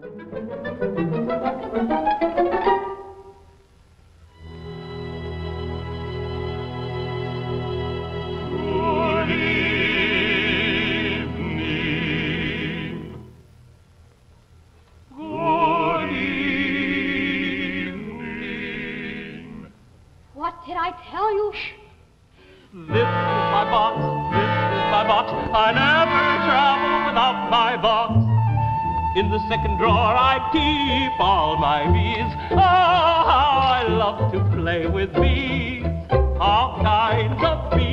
What did I tell In the second drawer I keep all my bees. Oh, how I love to play with bees. All kinds of bees.